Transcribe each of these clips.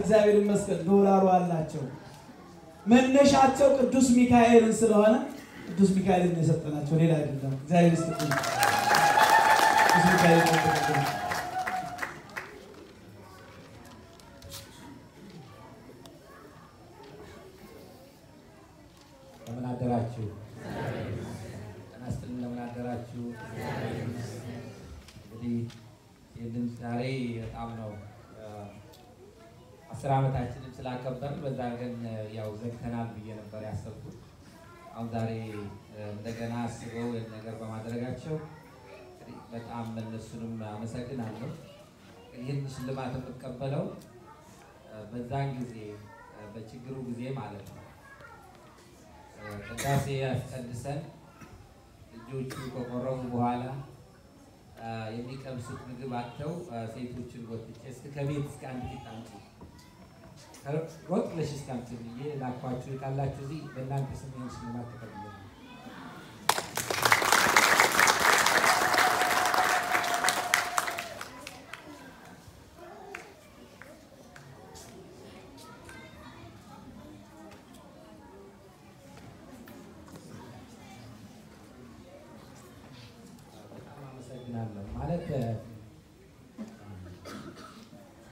እግዚአብሔር ይመስገን ዶላሩ አላቸው። መነሻቸው ቅዱስ ሚካኤልን ስለሆነ ቅዱስ ሚካኤልን የሰጠናቸው፣ ሌላ አይደለም። እግዚአብሔር ይስጥልኝ። ቅዱስ ሚካኤል እንደምን አደራችሁ? ጤና ይስጥልኝ። እንደምን አደራችሁ? እንግዲህ ይህንን ዛሬ በጣም ነው አስር ዓመታችንን ስላከበርን በዛ ግን ያው ዘግተናል ብዬ ነበር ያሰብኩት። አሁን ዛሬ እንደገና አስበው ይህን ነገር በማድረጋቸው በጣም እነሱንም አመሰግናለሁ። ይህን ሽልማት የምቀበለው በዛን ጊዜ በችግሩ ጊዜ ማለት ነው ቅዳሴ ያስቀድሰን ልጆቹ ከቆረቡ በኋላ የሚቀምሱት ምግብ አጥተው ሴቶችን ጎትቼ እስከ ከቤት እስከ አንድ ቂጣ ሮጥ ብለሽ እስከ አምጪ ብዬ ላኳችሁ ካላችሁ እዚህ በእናንተ ስም ይህን ሽልማት ተቀብያለሁ። ማለት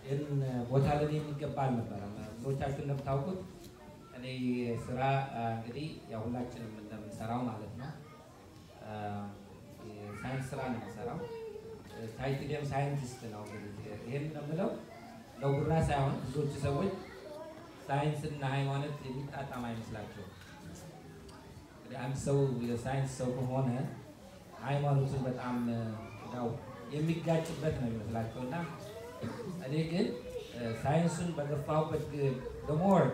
ይህን ቦታ ለኔ የሚገባ አልነበረም። ብዙዎቻችሁ እንደምታውቁት እኔ ስራ እንግዲህ ያው ሁላችንም እንደምንሰራው ማለት ነው ሳይንስ ስራ ነው የምሰራው። title ኤም ሳይንቲስት ነው። እንግዲህ ይህን የምለው ለጉራ ሳይሆን ብዙዎቹ ሰዎች ሳይንስና ሃይማኖት የሚጣጣም አይመስላቸውም። እንግዲህ አንድ ሰው የሳይንስ ሰው ከሆነ ሃይማኖቱን በጣም ያው የሚጋጭበት ነው የሚመስላቸው እና እኔ ግን ሳይንሱን በገፋሁበት ደሞር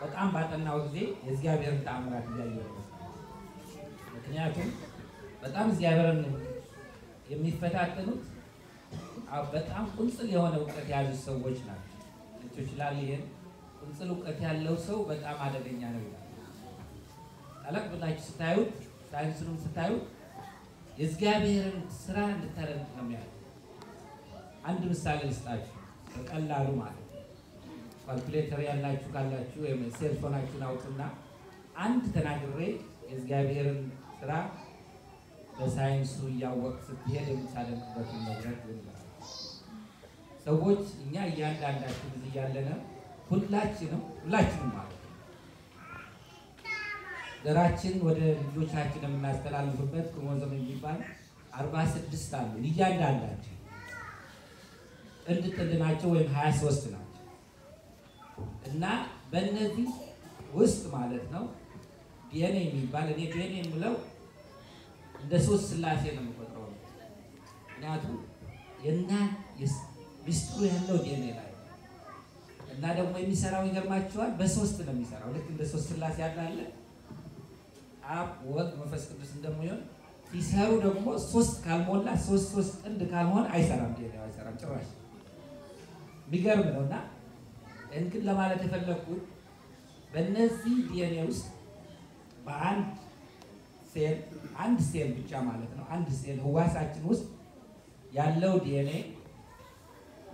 በጣም ባጠናው ጊዜ የእግዚአብሔርን ተአምራት እያየሁ ምክንያቱም በጣም እግዚአብሔርን የሚፈታተኑት በጣም ቁንጽል የሆነ እውቀት የያዙ ሰዎች ናቸው። ልጆች ላል ይሄን ቁንጽል እውቀት ያለው ሰው በጣም አደገኛ ነው ይላል። ጠለቅ ብላችሁ ስታዩት ሳይንሱንም ስታዩት የእግዚአብሔርን ስራ እንድታደርግ ነው የሚያደርግ። አንድ ምሳሌ ልስጣችሁ በቀላሉ ማለት ነው። ካልኩሌተር ያላችሁ ካላችሁ ወይም cell phone ኣችሁን አውጡና አንድ ተናግሬ የእግዚአብሔርን ስራ በሳይንሱ እያወቅ ስትሄድ የምታደንቅበትን መድረክ ልንገራችሁ። ሰዎች እኛ እያንዳንዳችን እዚህ ያለነ ሁላችንም ሁላችንም ማለት ዘራችን ወደ ልጆቻችን የምናስተላልፍበት ክሮሞዞም የሚባል አርባ ስድስት አሉ። እያንዳንዳቸው ጥንድ ናቸው ወይም ሀያ ሶስት ናቸው እና በእነዚህ ውስጥ ማለት ነው ዲኤንኤ የሚባል እኔ ዲኤንኤ የምለው እንደ ሶስት ስላሴ ነው የምቆጥረው። ምክንያቱም የና ሚስጥሩ ያለው ዲኤንኤ ላይ እና ደግሞ የሚሰራው ይገርማቸዋል በሶስት ነው የሚሰራው ልክ እንደ ሶስት ስላሴ ያላለ አብ ወልድ መንፈስ ቅዱስ እንደሚሆን ሲሰሩ ደግሞ ሶስት ካልሞላ ሶስት ሶስት ጥንድ ካልሆነ አይሰራም። ዲኤንኤ አይሰራም ጭራሽ። የሚገርም ነው እና እንግዲህ ለማለት የፈለግኩት በእነዚህ ዲኤንኤ ውስጥ በአንድ ሴል አንድ ሴል ብቻ ማለት ነው አንድ ሴል ህዋሳችን ውስጥ ያለው ዲኤንኤ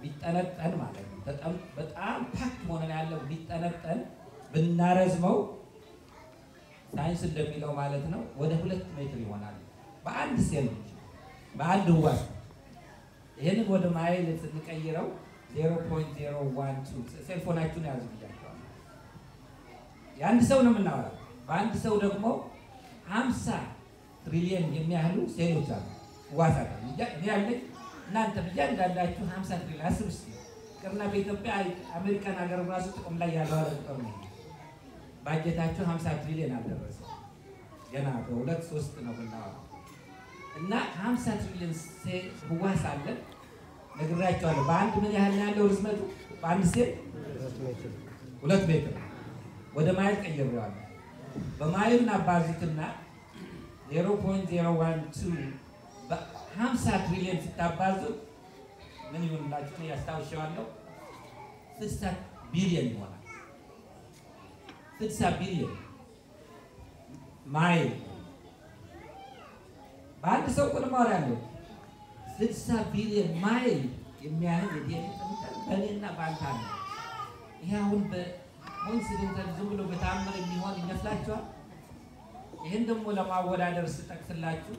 ቢጠነጠን ማለት ነው በጣም በጣም pack መሆን ያለው ቢጠነጠን ብናረዝመው ሳይንስ እንደሚለው ማለት ነው ወደ ሁለት ሜትር ይሆናል በአንድ ሴል ብቻ በአንድ ህዋስ። ይህንን ወደ ማይል ስንቀይረው 0.012 cell phone ኣችሁን ያዙ ብያቸዋል። የአንድ ሰው ነው የምናወራው። በአንድ ሰው ደግሞ 50 ትሪሊየን የሚያህሉ ሴሎች አሉ፣ እኔ ያለኝ እናንተ እያንዳንዳችሁ 50 ትሪሊየን አስብ እስኪ። ቅርና በኢትዮጵያ አሜሪካን ሀገር ራሱ ጥቅም ላይ ያለው አለ ቁጥር ነው። ባጀታቸው 50 ትሪሊየን አልደረሰ ገና በሁለት ሶስት ነው ብናወራው እና 50 ትሪሊየን ህዋስ አለን ነግራቸዋለሁ። በአንድ ምን ያህል ያለው ርዝመቱ? በአንድ ሴል ሁለት ሜትር ወደ ማይል ቀይሬዋለሁ። በማይል አባዙትና 0.012 በ50 ትሪሊየን ስታባዙት ምን ይሆንላችሁ? ያስታውሻለሁ 60 ቢሊየን ይሆናል። 60 ቢሊየን ማይል በአንድ ሰው ቁጥር ያለው 60 ቢሊዮን ማይል የሚያህል የዲኤንኤ ጥምጠት በእኔና አለ። ይሄ አሁን በኮንሲደንታል ዝም ብሎ በታምር የሚሆን ይመስላችኋል? ይህን ደግሞ ለማወዳደር ስጠቅስላችሁ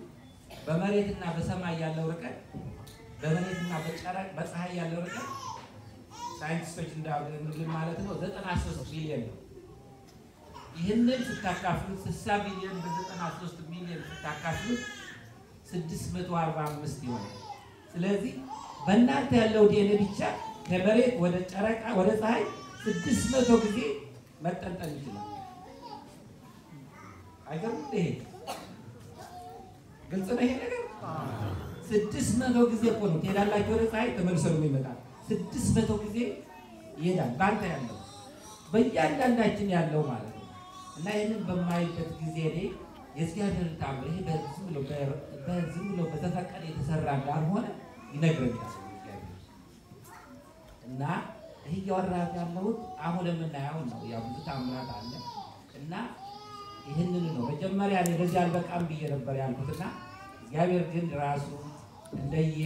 በመሬትና በሰማይ ያለው ርቀት በመሬትና በፀሐይ ያለው ርቀት ሳይንቲስቶች እንዳሉልን ማለት ነው 93 ቢሊዮን ነው። ይህንን ስታካፍሉት 60 ቢሊዮን በ93 ሚሊዮን ስታካፍሉት 645 ይሆናል። ስለዚህ በእናንተ ያለው ዲኤንኤ ብቻ ከመሬት ወደ ጨረቃ ወደ ፀሐይ 600 ጊዜ መጠንጠን ይችላል። አይገርም? ይሄ ግልጽ ነው። ይሄ ነገር ስድስት መቶ ጊዜ እኮ ነው ትሄዳላችሁ ወደ ፀሐይ ተመልሶ ነው ይመጣል። ስድስት መቶ ጊዜ ይሄዳል። በአንተ ያለው በእያንዳንዳችን ያለው ማለት ነው። እና ይህንን በማይበት ጊዜ እኔ የእግዚአብሔር ተአምር ይሄ በዝም ብሎ በተፈቀደ የተሰራ እንዳልሆነ ይነግረኛል እና ይህ እያወራሁት ያለሁት አሁን የምናየው ነው። ያው ብዙ ተአምራት አለ እና ይህንን ነው መጀመሪያ ለዚህ አልበቃም ብዬ ነበር ያልኩትና እግዚአብሔር ግን ራሱ እንደየ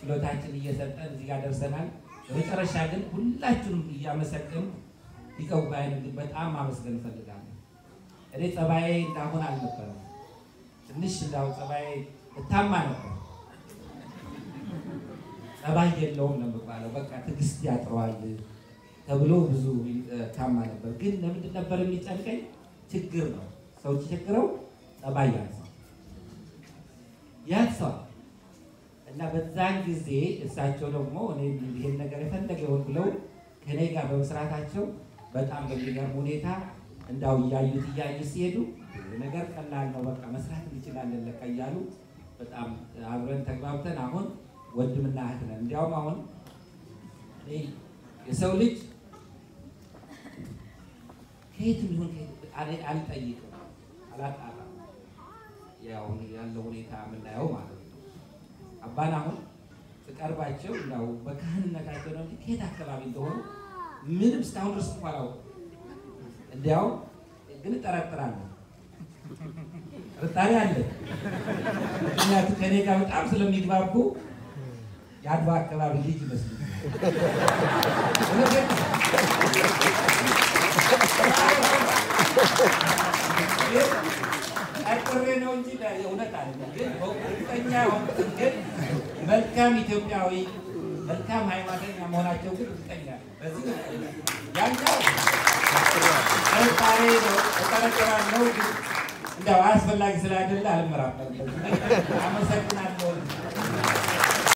ችሎታችን እየሰጠን እዚህ ጋር ደርሰናል። በመጨረሻ ግን ሁላችሁንም እያመሰገን ሊቀ ጉባኤን ግን በጣም ማመስገን እፈልጋለሁ። እኔ ጸባዬ እንዳሁን አልነበረም። ትንሽ እንዳው ጸባዬ እታማ ነበር። ጸባይ የለውም ነው የሚባለው። በቃ ትዕግስት ያጥረዋል ተብሎ ብዙ ታማ ነበር። ግን ለምንድን ነበር የሚጨንቀኝ? ችግር ነው። ሰው ሲቸግረው ጸባይ ያንሰዋል ያንሰዋል እና በዛን ጊዜ እሳቸው ደግሞ ይሄን ነገር የፈለገ ይሆን ብለው ከኔ ጋር በመስራታቸው በጣም በሚገርም ሁኔታ እንዳው እያዩት እያዩት ሲሄዱ ነገር ቀላል ነው፣ በቃ መስራት እንችላለን ለካ እያሉ በጣም አብረን ተግባብተን አሁን ወንድምና እህት ነን። እንዲያውም አሁን የሰው ልጅ ከየትም ይሁን ከየት አልጠይቅም፣ አላጣራም። ያው ያለው ሁኔታ የምናየው ማለት ነው። አባን አሁን ስቀርባቸው ያው በካህንነታቸው ነው እንጂ ከየት አካባቢ እንደሆኑ ምንም እስካሁን ድረስ እንኳን አላውቅም። እንዲያው ግን እጠረጥራለሁ፣ ጥርጣሬ አለ። ምክንያቱም ከእኔ ጋር በጣም ስለሚግባቡ የአድዋ አካባቢ ልጅ ይመስሉኛል። ቀጥሬ ነው እንጂ እውነት አለ። ግን እርግጠኛ ሆንኩት ግን መልካም ኢትዮጵያዊ መልካም ሃይማኖተኛ መሆናቸው ግን እርግጠኛ በዚህ ያኛው ጥርጣሬ ግን እንደው አስፈላጊ ስላይደለ አልመራም። አመሰግናለሁ።